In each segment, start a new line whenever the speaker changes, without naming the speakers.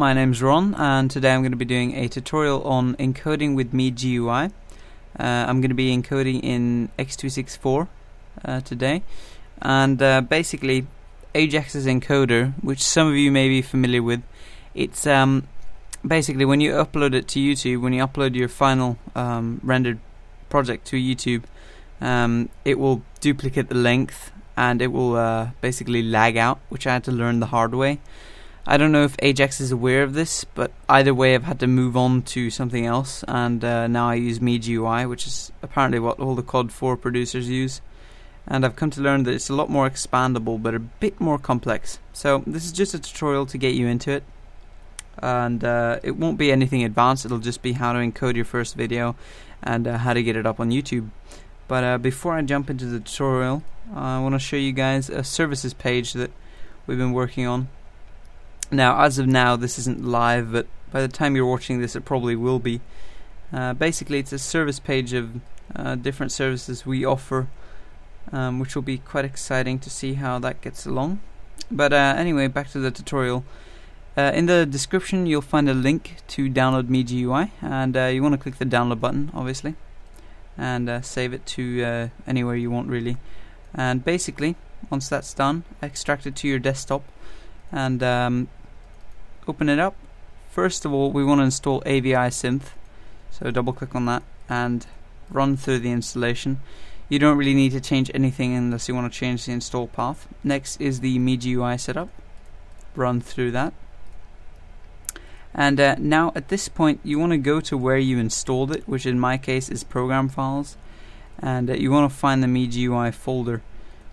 My name's Ron and today I'm going to be doing a tutorial on encoding with MeGUI. Uh, I'm going to be encoding in X264 uh, today and uh, basically Ajax's encoder, which some of you may be familiar with, it's um, basically when you upload it to YouTube, when you upload your final um, rendered project to YouTube, um, it will duplicate the length and it will uh, basically lag out, which I had to learn the hard way. I don't know if Ajax is aware of this, but either way, I've had to move on to something else, and uh, now I use MeGUI, which is apparently what all the COD 4 producers use. And I've come to learn that it's a lot more expandable, but a bit more complex. So this is just a tutorial to get you into it, and uh, it won't be anything advanced. It'll just be how to encode your first video and uh, how to get it up on YouTube. But uh, before I jump into the tutorial, I want to show you guys a services page that we've been working on now, as of now, this isn't live, but by the time you're watching this, it probably will be. Uh, basically, it's a service page of uh, different services we offer, um, which will be quite exciting to see how that gets along. But uh, anyway, back to the tutorial. Uh, in the description, you'll find a link to download MeGUI, and uh, you want to click the download button, obviously, and uh, save it to anywhere you want, really. And basically, once that's done, extract it to your desktop, and um, open it up. First of all, we want to install AviSynth. So double click on that and run through the installation. You don't really need to change anything unless you want to change the install path. Next is the MeGUI setup. Run through that. And uh, now at this point you want to go to where you installed it, which in my case is program files. And uh, you want to find the MeGUI folder,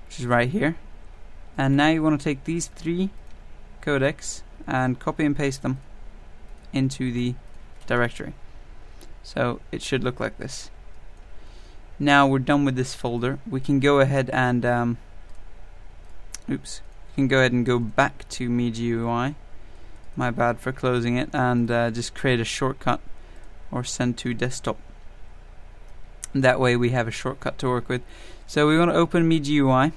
which is right here. And now you want to take these three codecs and copy and paste them into the directory. So it should look like this. Now we're done with this folder. We can go ahead and um, oops, we can go ahead and go back to MeGUI. My bad for closing it, and uh, just create a shortcut or send to desktop. That way we have a shortcut to work with. So we want to open MeGUI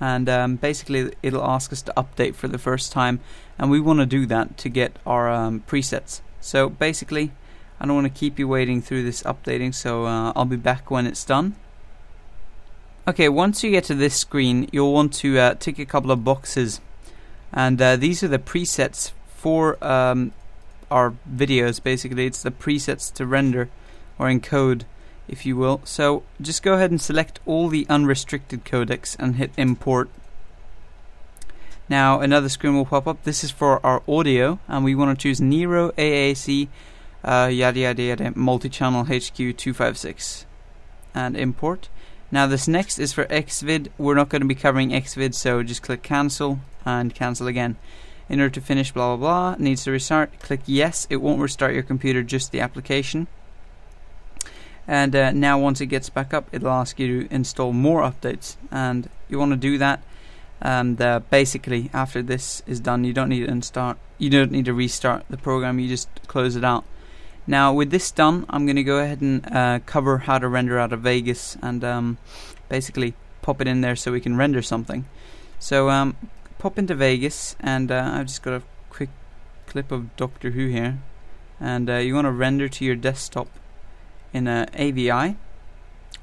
and um, basically it'll ask us to update for the first time. And we want to do that to get our um, presets. So basically I don't want to keep you waiting through this updating. So uh, I'll be back when it's done. Okay once you get to this screen you'll want to uh, tick a couple of boxes. And uh, these are the presets for um, our videos basically. It's the presets to render or encode if you will. So just go ahead and select all the unrestricted codecs and hit import. Now another screen will pop up. This is for our audio, and we want to choose Nero AAC uh, yada yada yada multi-channel HQ256 and import. Now this next is for Xvid. We're not going to be covering Xvid, so just click cancel and cancel again. In order to finish, blah blah blah, needs to restart. Click yes. It won't restart your computer, just the application and uh, now once it gets back up it'll ask you to install more updates. And you want to do that and uh, basically after this is done you don't need to install you don't need to restart the program you just close it out. Now with this done I'm going to go ahead and uh, cover how to render out of Vegas and um, basically pop it in there so we can render something. So um, pop into Vegas and uh, I've just got a quick clip of Doctor Who here. And uh, you want to render to your desktop in a AVI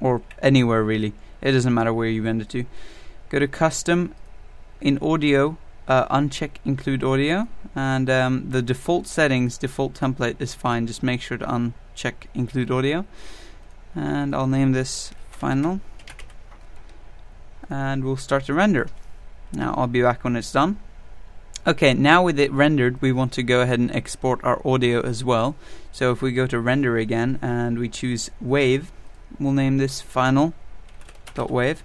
or anywhere really. It doesn't matter where you render to. Go to custom in audio, uh, uncheck include audio, and um, the default settings, default template is fine. Just make sure to uncheck include audio, and I'll name this final, and we'll start to render. Now I'll be back when it's done. Okay, now with it rendered, we want to go ahead and export our audio as well. So if we go to render again and we choose wave, we'll name this final.wave.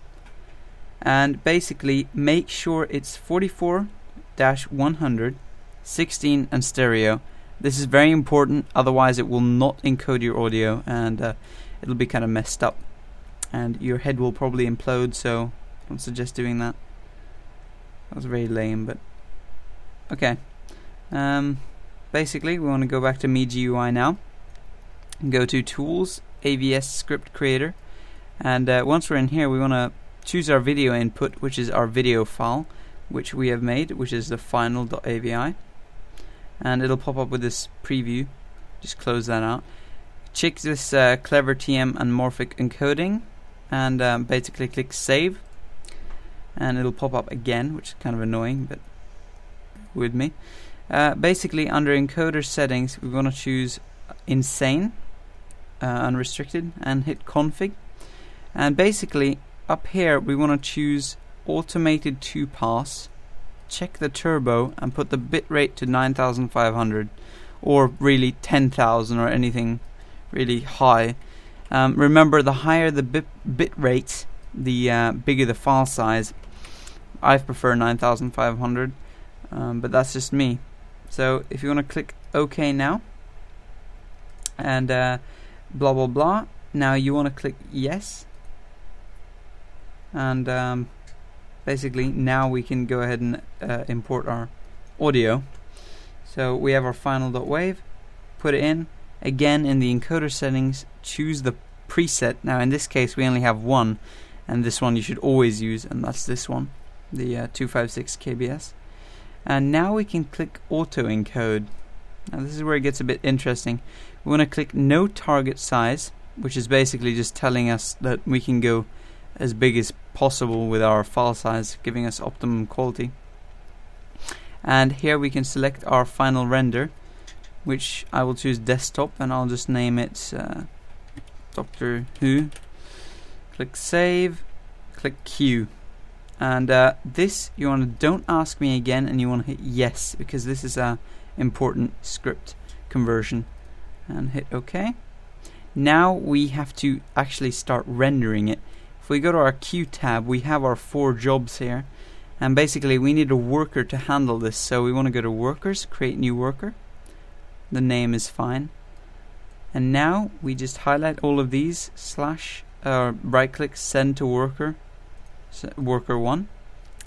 And basically make sure it's 44-100, 16 and stereo. This is very important, otherwise it will not encode your audio and uh, it'll be kind of messed up. And your head will probably implode, so I don't suggest doing that. That was very lame, but Okay. Um, basically, we want to go back to MeGUI now. Go to Tools, AVS Script Creator. And uh, once we're in here, we want to choose our video input, which is our video file, which we have made, which is the final.avi. and it'll pop up with this preview. Just close that out. Check this uh, clever TM anamorphic encoding, and um, basically click save, and it'll pop up again, which is kind of annoying, but with me. Uh, basically, under encoder settings, we're going to choose insane, uh, unrestricted, and hit config. And basically, up here, we want to choose automated 2 pass, check the turbo, and put the bitrate to 9500, or really 10,000 or anything really high. Um, remember, the higher the bit, bit rate, the uh, bigger the file size. I prefer 9500, um, but that's just me. So if you want to click OK now, and uh, blah blah blah, now you want to click yes, and um, basically now we can go ahead and uh, import our audio. So we have our final final.wave, put it in. Again, in the encoder settings, choose the preset. Now, in this case, we only have one, and this one you should always use, and that's this one, the uh, 256 kbs. And now we can click auto encode. Now, this is where it gets a bit interesting. We want to click no target size, which is basically just telling us that we can go as big as possible with our file size, giving us optimum quality. And here we can select our final render which I will choose desktop and I'll just name it uh, Doctor Who. Click save, click Queue. And uh, this you want to don't ask me again and you want to hit yes because this is a important script conversion and hit OK. Now we have to actually start rendering it. If we go to our Queue tab we have our four jobs here and basically we need a worker to handle this so we want to go to workers, create new worker the name is fine. And now we just highlight all of these slash uh, right click send to worker worker 1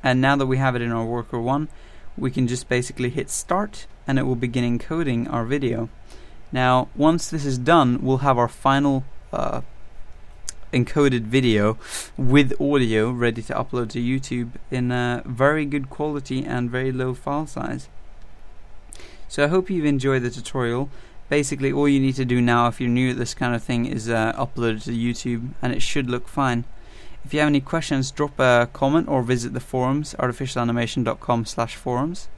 and now that we have it in our worker 1 we can just basically hit start and it will begin encoding our video now once this is done we'll have our final uh, encoded video with audio ready to upload to YouTube in a very good quality and very low file size so I hope you've enjoyed the tutorial. Basically all you need to do now if you're new at this kind of thing is uh, upload it to YouTube and it should look fine. If you have any questions drop a comment or visit the forums artificialanimation.com slash forums.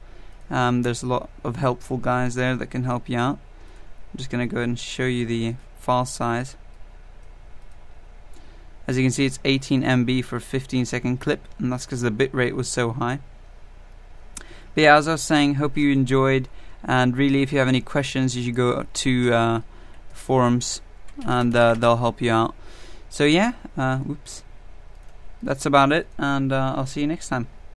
Um, there's a lot of helpful guys there that can help you out. I'm just going to go ahead and show you the file size. As you can see it's 18 MB for a 15 second clip and that's because the bitrate was so high. But yeah, as I was saying, hope you enjoyed. And really, if you have any questions, you should go to uh, forums and uh, they'll help you out. So, yeah, uh, oops. That's about it, and uh, I'll see you next time.